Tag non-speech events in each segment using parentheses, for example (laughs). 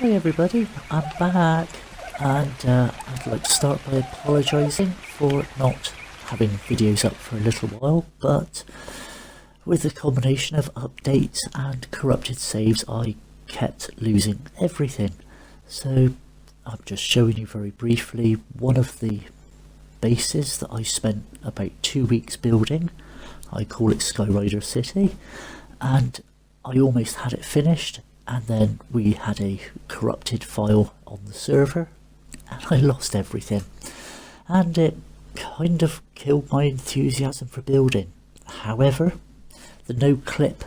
Hi everybody, I'm back and uh, I'd like to start by apologising for not having videos up for a little while but with the combination of updates and corrupted saves I kept losing everything. So I'm just showing you very briefly one of the bases that I spent about two weeks building. I call it Skyrider City and I almost had it finished and then we had a corrupted file on the server and I lost everything and it kind of killed my enthusiasm for building. However, the no clip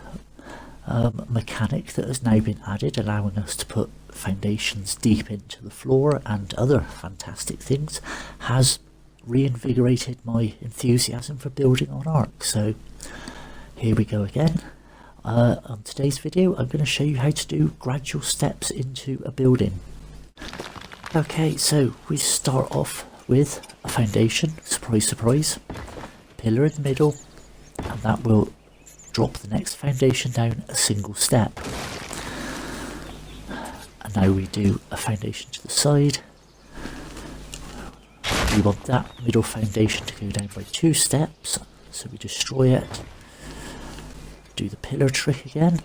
um, mechanic that has now been added allowing us to put foundations deep into the floor and other fantastic things has reinvigorated my enthusiasm for building on Ark. So here we go again. Uh, on today's video I'm going to show you how to do gradual steps into a building. Okay, so we start off with a foundation, surprise surprise, pillar in the middle, and that will drop the next foundation down a single step. And now we do a foundation to the side. We want that middle foundation to go down by two steps, so we destroy it do the pillar (laughs) trick again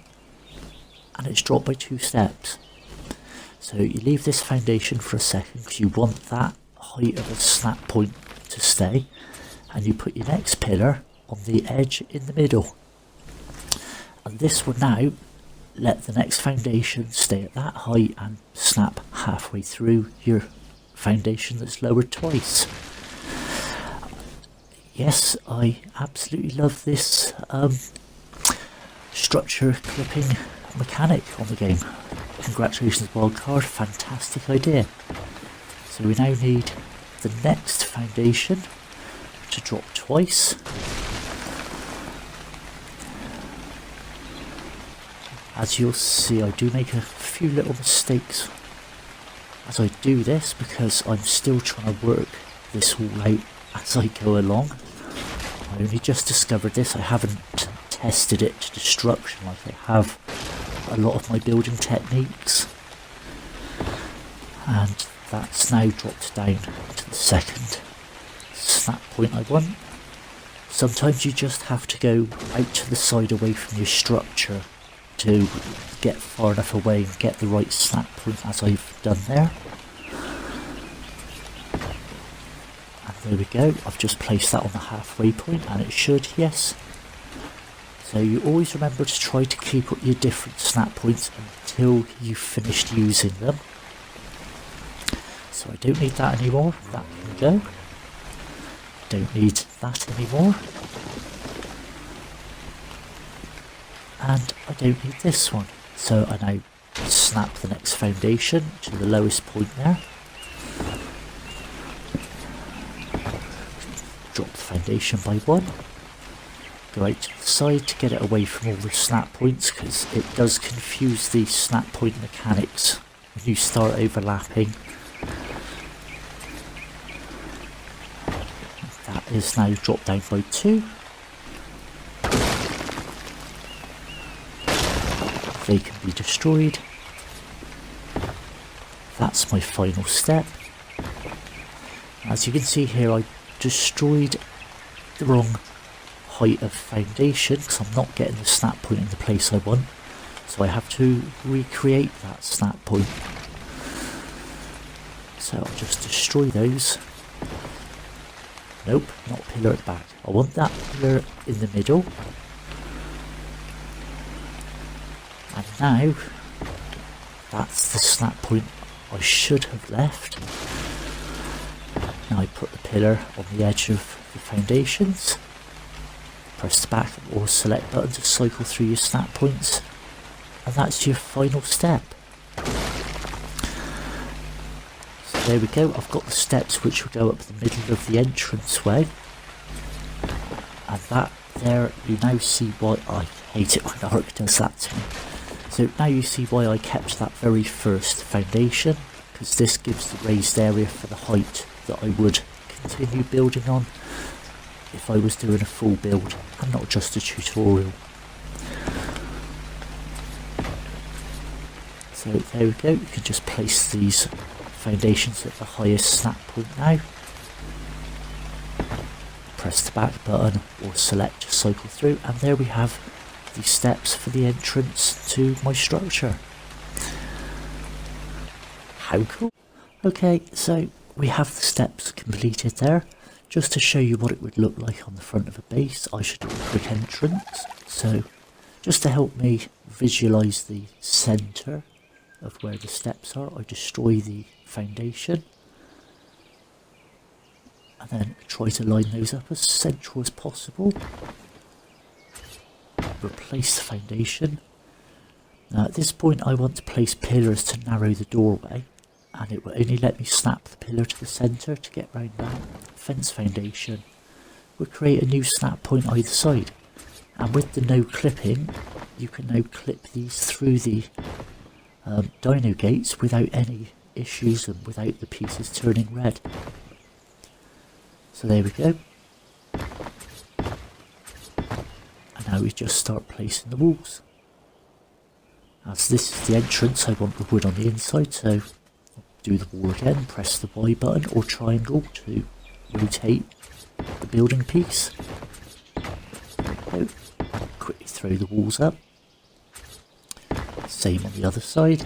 and it's dropped by two steps. So you leave this foundation for a second because you want that height of a snap point to stay and you put your next pillar on the edge in the middle. And this will now let the next foundation stay at that height and snap halfway through your foundation that's lowered twice. Yes, I absolutely love this um, structure clipping mechanic on the game. Congratulations Wildcard, fantastic idea. So we now need the next foundation to drop twice. As you'll see I do make a few little mistakes as I do this because I'm still trying to work this all out as I go along. I only just discovered this, I haven't tested it to destruction like I have a lot of my building techniques. And that's now dropped down to the second snap point I want. Sometimes you just have to go out to the side away from your structure to get far enough away and get the right snap point as I've done there. And there we go, I've just placed that on the halfway point and it should, yes, so you always remember to try to keep up your different snap points until you've finished using them. So I don't need that anymore, that can go. Don't need that anymore. And I don't need this one. So I now snap the next foundation to the lowest point there. Drop the foundation by one the side to get it away from all the snap points because it does confuse the snap point mechanics when you start overlapping. That is now dropped down by two. They can be destroyed. That's my final step. As you can see here I destroyed the wrong height of foundation because I'm not getting the snap point in the place I want. So I have to recreate that snap point. So I'll just destroy those. Nope, not pillar at the back. I want that pillar in the middle. And now, that's the snap point I should have left. Now I put the pillar on the edge of the foundations. Press the back or select button to cycle through your snap points and that's your final step. So there we go, I've got the steps which will go up the middle of the entranceway and that there you now see why I hate it when Ark does that to me. So now you see why I kept that very first foundation because this gives the raised area for the height that I would continue building on if I was doing a full build and not just a tutorial. So there we go, you can just place these foundations at the highest snap point now. Press the back button or select cycle through and there we have the steps for the entrance to my structure. How cool. Okay, so we have the steps completed there. Just to show you what it would look like on the front of a base, I should do a quick entrance. So, just to help me visualise the centre of where the steps are, I destroy the foundation. And then try to line those up as central as possible. Replace the foundation. Now at this point I want to place pillars to narrow the doorway and it will only let me snap the pillar to the centre to get round that fence foundation. We'll create a new snap point either side and with the no clipping you can now clip these through the um, dino gates without any issues and without the pieces turning red. So there we go. And now we just start placing the walls. As this is the entrance, I want the wood on the inside, so do the wall again, press the Y button or triangle to rotate the building piece. Quickly throw the walls up. Same on the other side.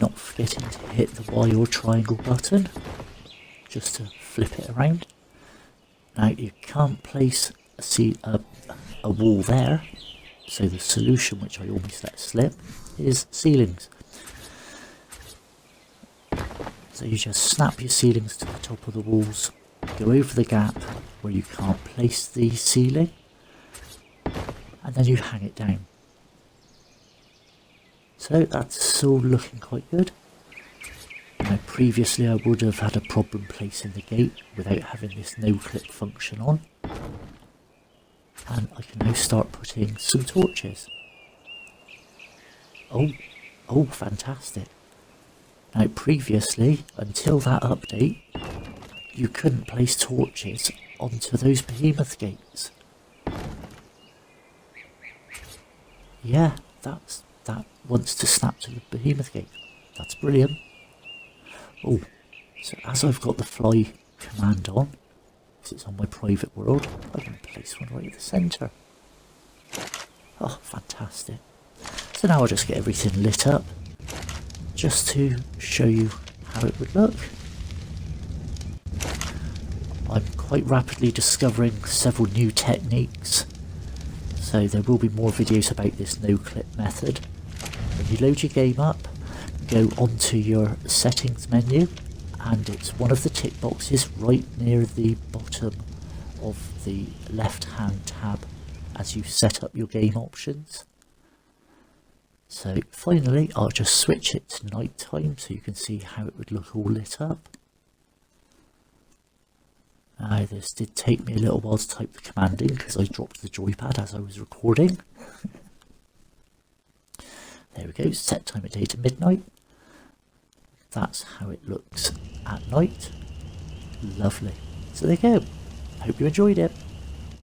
Not forgetting to hit the Y or triangle button just to flip it around. Now you can't place a, see a, a wall there, so the solution which I always let slip is ceilings. So you just snap your ceilings to the top of the walls, go over the gap where you can't place the ceiling, and then you hang it down. So that's all looking quite good. Now previously I would have had a problem placing the gate without having this no clip function on. And I can now start putting some torches. Oh, oh fantastic. Now previously, until that update, you couldn't place torches onto those behemoth gates. Yeah, that's that wants to snap to the behemoth gate. That's brilliant. Oh, so as I've got the fly command on, because it's on my private world, I can place one right at the centre. Oh, fantastic. So now I'll just get everything lit up just to show you how it would look. I'm quite rapidly discovering several new techniques, so there will be more videos about this no-clip method. When you load your game up, go onto your settings menu and it's one of the tick boxes right near the bottom of the left hand tab as you set up your game options. So finally I'll just switch it to night time so you can see how it would look all lit up. Now this did take me a little while to type the command in because I dropped the joypad as I was recording. (laughs) there we go, set time of day to midnight. That's how it looks at night. Lovely. So there you go. Hope you enjoyed it.